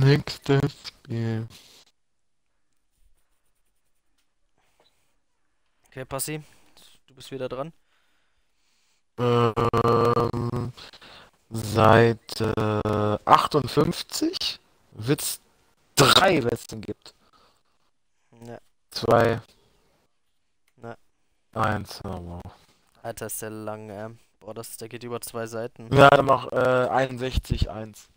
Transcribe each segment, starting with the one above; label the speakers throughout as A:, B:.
A: Nächstes Spiel.
B: Okay, Passi, du bist wieder dran.
A: Ähm, seit äh, 58 wird's drei Westen gibt.
B: Ne,
A: Zwei.
B: Ne.
A: Eins. Oh, wow.
B: Alter, ist der lang, äh. Boah, das, der geht über zwei Seiten.
A: Ja, dann mach äh, 61, 1.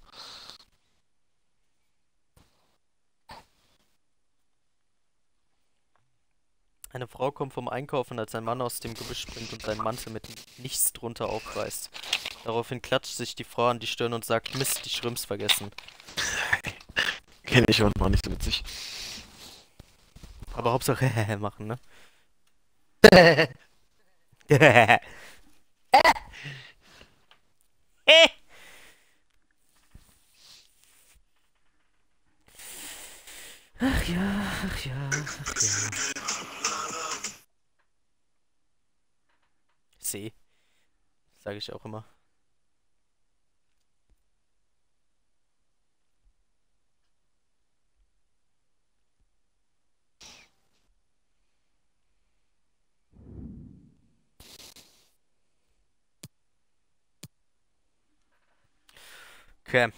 B: Eine Frau kommt vom Einkaufen, als ein Mann aus dem Gebüsch springt und seinen Mantel mit nichts drunter aufreißt. Daraufhin klatscht sich die Frau an die Stirn und sagt, Mist, die Schrimps vergessen.
A: Kenn ich und war nicht so witzig.
B: Aber Hauptsache machen, ne? Ach ja, ach ja, ach ja. See. Sage ich auch immer. Okay.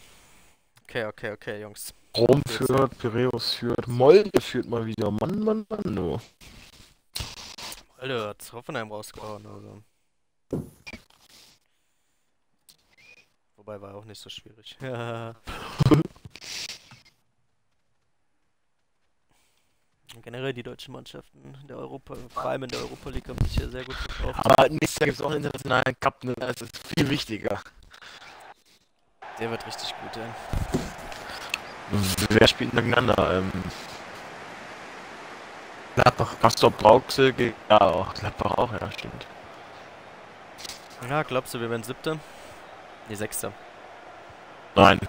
B: Okay, okay, okay, Jungs.
A: Rom führt, Piräus führt, Molde führt mal wieder. Mann, Mann, Mann, du.
B: Alter, hat's Hoffenheim rausgehauen, also. Wobei war auch nicht so schwierig. Generell die deutschen Mannschaften der Europa, vor allem in der Europa League haben sich ja sehr gut gekauft.
A: Aber nächstes Jahr gibt's auch einen internationalen Cup, ne? Das ist viel wichtiger.
B: Der wird richtig gut, ey.
A: Wer spielt gegeneinander? Ähm,
C: Gladbach.
A: Castor Brauxel gegen. Ja, auch Gladbach auch, ja, stimmt.
B: Ja, glaubst du, wir werden Siebter? Nee, Sechster.
A: Nein.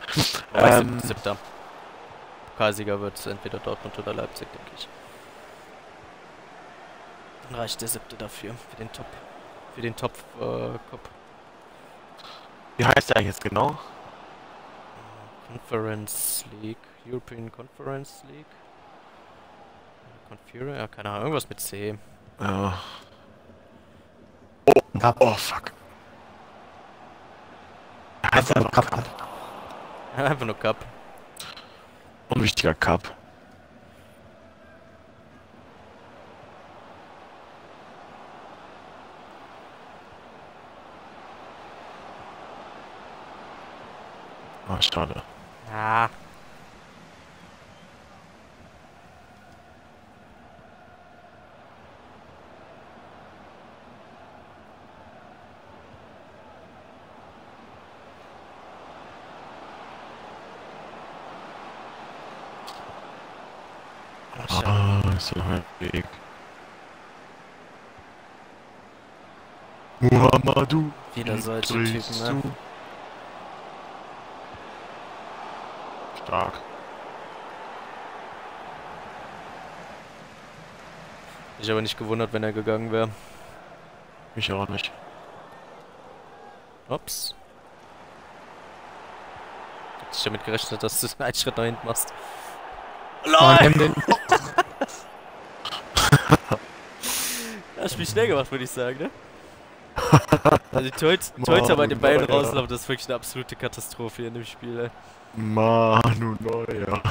B: Wobei
A: Ähm,
B: Sieb- Siebter. Pokalsieger wird entweder Dortmund oder Leipzig, denke ich. Dann reicht der Siebte dafür, für den Top, für den Top äh, Cup.
A: Wie heißt der jetzt genau?
B: Conference League, European Conference League. Conference, ja, keine Ahnung, irgendwas mit C.
A: Ja.
C: Cup.
A: Oh, fuck.
C: Einfach nur Cup hat.
B: Einfach nur Cup.
A: Unwichtiger Cup. Ah, schade.
B: Ah. Ach, schade.
A: Ah, ist ein Halbweg. Muhammadu.
B: Wieder solche Typen, ne?
A: du. Stark.
B: Ich aber nicht gewundert, wenn er gegangen wäre.
A: Mich auch nicht.
B: Ups. Hätte ich damit gerechnet, dass du einen Schritt nach hinten machst.
C: Den.
B: Hast mich schnell gemacht, würde ich sagen, ne? Also die Torhüter Torhüter bei den beiden rauslaufen, das ist wirklich eine absolute Katastrophe in dem Spiel, ey.
A: Manu Neuer.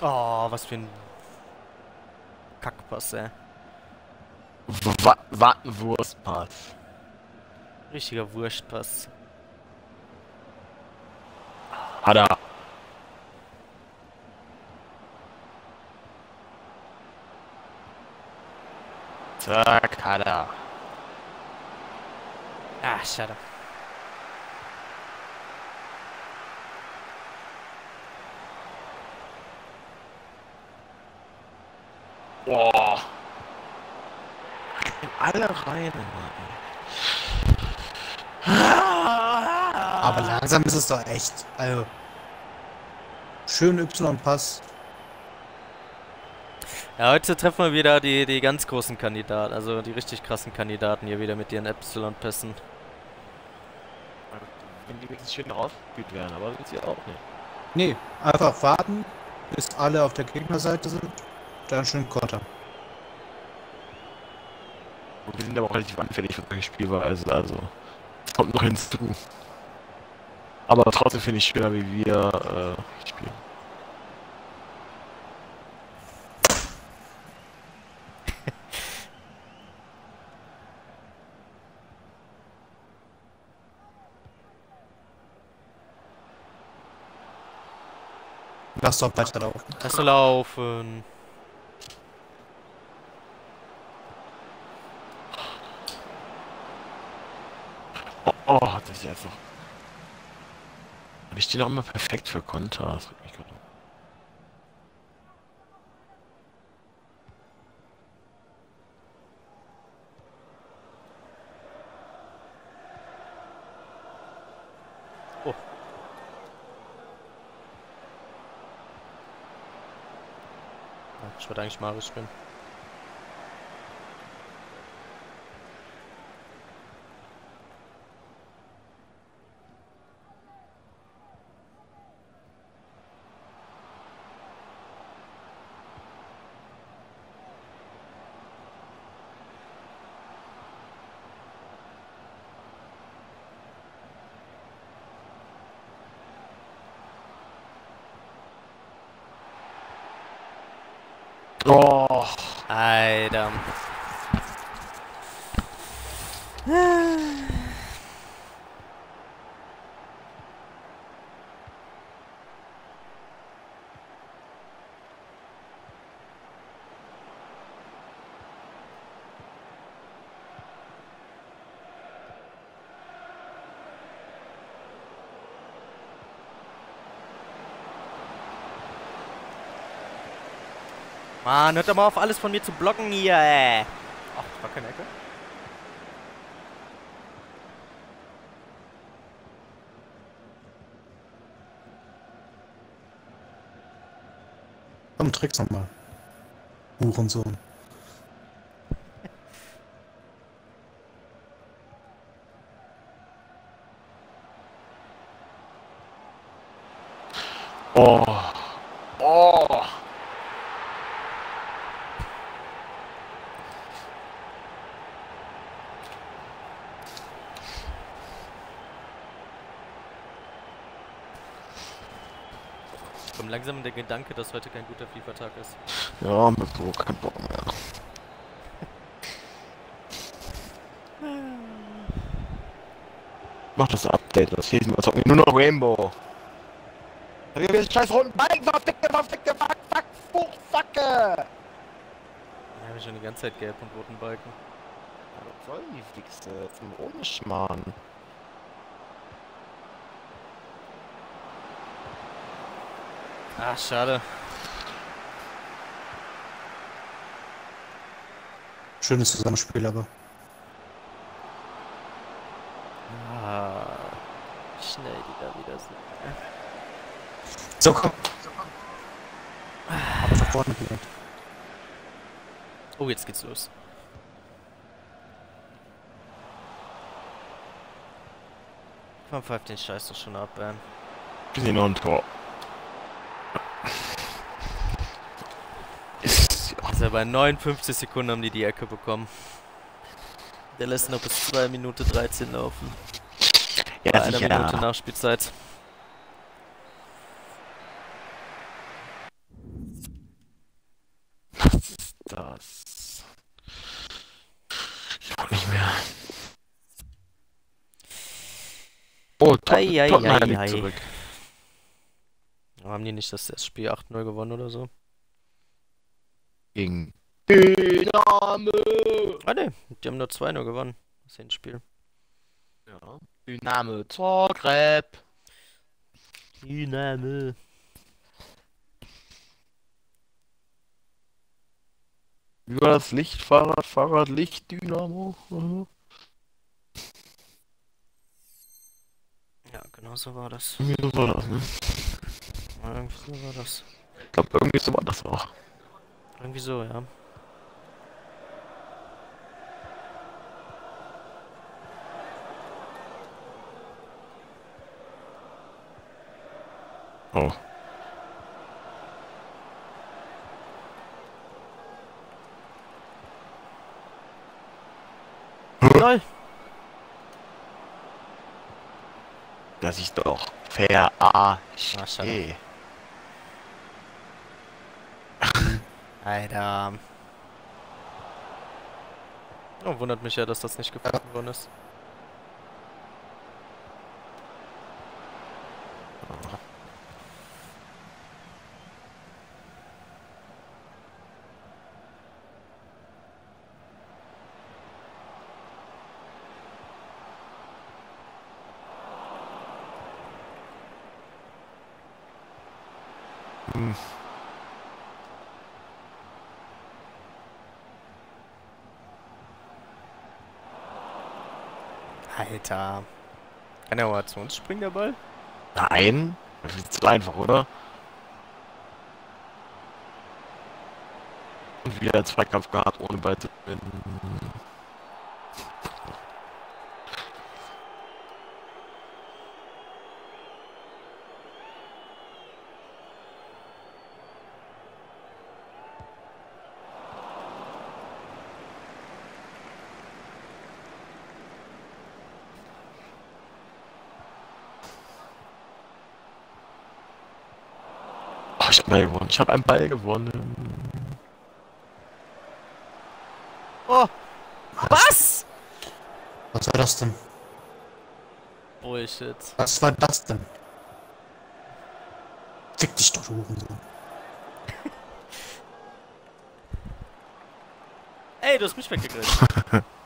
B: Oh, was für ein Kackpass, ey.
A: Wa Wattenwurstpass.
B: Richtiger Wurstpass.
A: Hat er. Zack, hat er.
B: Ah, schade.
A: Boah. Alle rein,
C: Aber langsam ist es doch echt. Also, Schön Y-Pass.
B: Ja, heute treffen wir wieder die, die ganz großen Kandidaten, also die richtig krassen Kandidaten hier wieder mit ihren Epsilon-Pässen.
A: Wenn die wirklich schön rausgespielt werden, aber wird sie auch nicht.
C: Nee, einfach warten, bis alle auf der Gegnerseite sind. Dann schön Konter.
A: Und wir sind aber auch relativ anfällig für solche Spielweise, also es kommt noch hinzu. Aber trotzdem finde ich schöner, wie wir äh, spielen.
C: Lass doch weiterlaufen.
B: Lass nur laufen.
A: Oh, ist einfach. Aber ich stehe doch immer perfekt für Konter. Das regt mich gerade.
B: Oh. Ich wollte eigentlich Mario spielen.
A: Oh,
B: Alter. Mann, hört doch mal auf, alles von mir zu blocken hier, ey. Ach, das war keine Ecke.
C: Komm, Tricks nochmal. Hurensohn.
A: oh, oh.
B: Komm langsam in der Gedanke, dass heute kein guter FIFA-Tag ist.
A: Ja, mit so kein Bock mehr. Mach das Update, das hier wir zocken nur noch Rainbow. Da wir wieder scheiß roten Balken, verfickte, verfickte, fuck, fuck, fuck, fucke!
B: Ja, wir schon die ganze Zeit gelb und roten Balken.
A: Ja, was soll die Wichse? Zum Rumschmarrn.
B: Ah, schade.
C: Schönes Zusammenspiel, aber.
B: Ah, wie schnell die da wieder sind.
C: So, komm. Aber nach vorne vielleicht.
B: Oh, jetzt geht's los. Man pfeift den Scheiß doch schon ab, Ben.
A: Wir sehen noch ein Tor. Ist
B: Also bei 59 Sekunden haben die die Ecke bekommen. Der lässt noch bis 2 Minute 13 laufen. Bei
A: ja,
B: einer
A: sicher.
B: Minute Nachspielzeit.
A: das. Ich auch nicht mehr. Oh, Tot Tottenham liegt zurück.
B: Haben die nicht das, das Spiel 8-0 gewonnen oder so?
A: Gegen Dynamo.
B: Ah ne, die haben nur 2-0 gewonnen. Das Hinspiel.
A: Ja. Dynamo Zagreb.
B: Dynamo.
A: Wie war das Licht, Fahrrad, Fahrrad, Licht, Dynamo? Mhm.
B: Ja, genau so war das.
A: Irgendwie so war das, ne?
B: irgendwie so war das.
A: Ich glaube, irgendwie so war das auch.
B: Irgendwie so, ja.
A: Oh.
B: Lol.
A: Das ist doch fair. Ah,
B: schade.
A: eh.
B: Alter. Oh, wundert mich ja, dass das nicht gefunden worden ist. Alter. Kann er mal zu uns springen, der Ball?
A: Nein. Das ist zu einfach, oder? Und wieder einen Zweikampf gehabt, ohne Ball zu gewinnen. Ich hab mal gewonnen. Ich habe einen Ball gewonnen.
B: Oh! Was?
C: Was war das denn?
B: Bullshit.
C: Was war das denn? Fick dich doch, du Hurensohn.
B: Ey, du hast mich weggekriegt.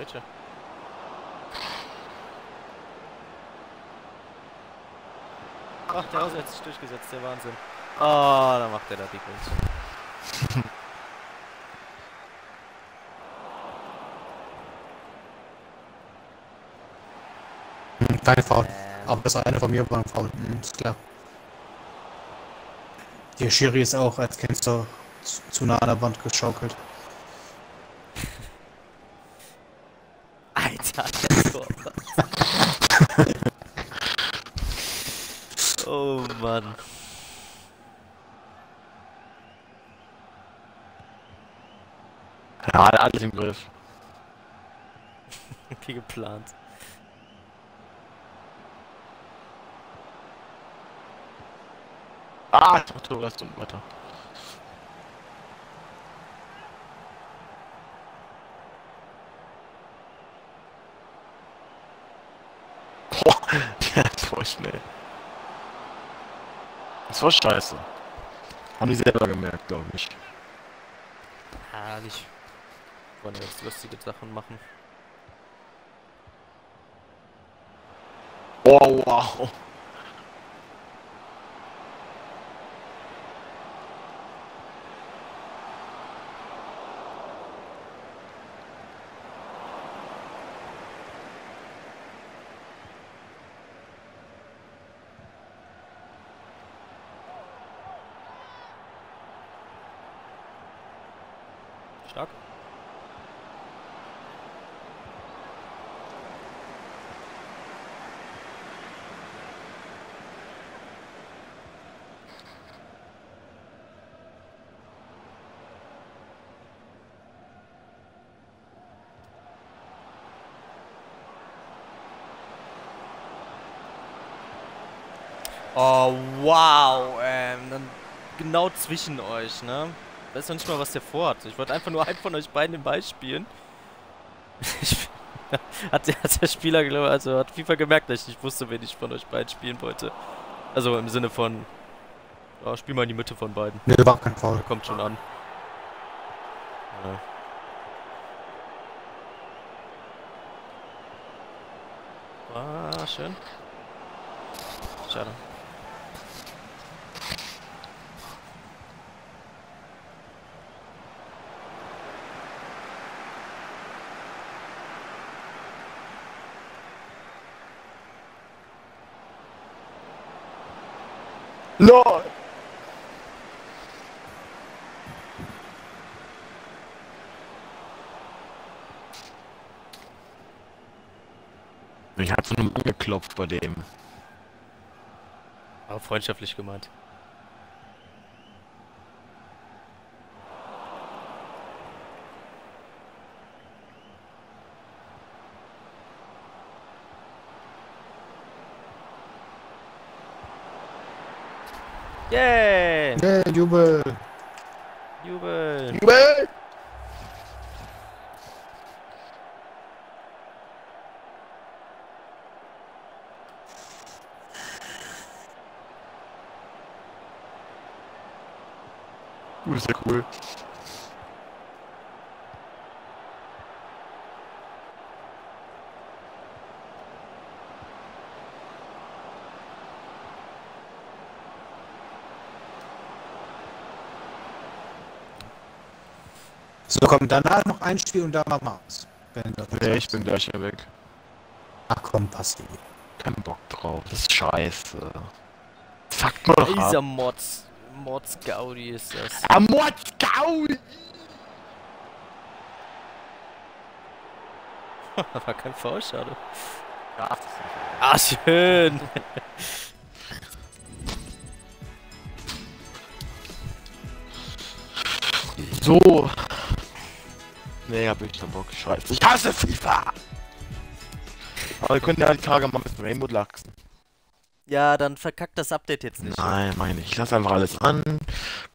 B: Grätsche. Ach, der Hause hat sich durchgesetzt, der Wahnsinn. Oh, da macht er da die.
C: Hm, Keine Foul.
B: Ähm,
C: Aber das eine von mir war ein Foul. Hm, ist klar. Der Schiri ist auch als Kind so zu, zu nah an der Wand geschaukelt.
B: Alter, das Torwart. Oh Mann.
A: Ja, alles im Griff.
B: Wie geplant.
A: Ah, doch, du hast und weiter. Boah, der ist voll schnell. Das war scheiße. Haben die selber gemerkt, glaube ich.
B: Herrlich. Wollen wir jetzt lustige Sachen machen.
A: Oh, wow.
B: Stark. Oh, wow. Ähm, dann genau zwischen euch, ne? weiß noch nicht mal, was der vorhat. Ich wollte einfach nur einen von euch beiden den Ball spielen. hat, der, hat, der Spieler, glaube ich, also hat FIFA gemerkt, dass ich nicht wusste, wen ich von euch beiden spielen wollte. Also im Sinne von, oh, spiel mal in die Mitte von beiden.
C: Ne, war kein Foul.
B: Kommt schon an. Ja. Ah, schön. Schade.
A: LOL! Ich hab so nur angeklopft bei dem.
B: Aber freundschaftlich gemeint. Yay!
C: Yeah, Jubel!
B: Jubel!
A: Jubel! Uh, ist ja cool.
C: So, komm, danach noch ein Spiel und da machen du das
A: Nee, ich bin gleich hier weg.
C: Ach komm, passt.
A: Kein Bock drauf. Das ist scheiße. Fuck mal doch
B: Dieser. Mods. Mods Gaudi ist das.
A: Amort Gaul!
B: War kein Foul, schade.
A: Ja, das ist nicht
B: Ah, schön!
A: So. Nee, hab ich keinen Bock. Scheiße. Ich hasse FIFA! Aber wir können ja die Tage mal bisschen Rainbow lachsen.
B: Ja, dann verkackt das Update jetzt nicht.
A: Nein, meine ich. Ich lasse einfach alles an.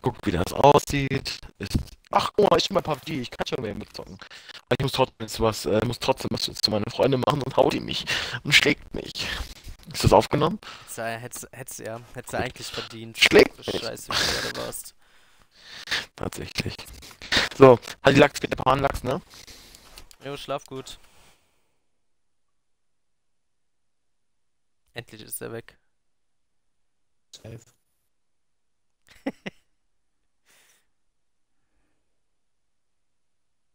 A: Guck, wie das aussieht. Ist... Ach, guck mal, ich bin bei PUBG. Ich kann schon Rainbow zocken. Aber ich muss trotzdem was, äh, muss trotzdem was zu meinen Freunden machen, sonst haut die mich und schlägt mich. Ist das aufgenommen?
B: Hättest du, ja, hättest eigentlich verdient.
A: Schlägt mich.
B: scheiße, wie du gerade warst.
A: Tatsächlich. So, halt die Lachs, bitte Panlachs, ne?
B: Jo, schlaf gut. Endlich ist er weg.
C: Safe.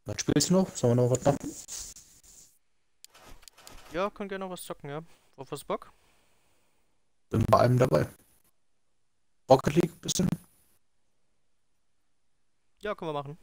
C: Was spielst du noch? Sollen wir noch was machen?
B: Ja, können gerne noch was zocken, ja. Auf was Bock?
C: Bin bei allem dabei. Rocket League bisschen?
B: Ja, können wir machen.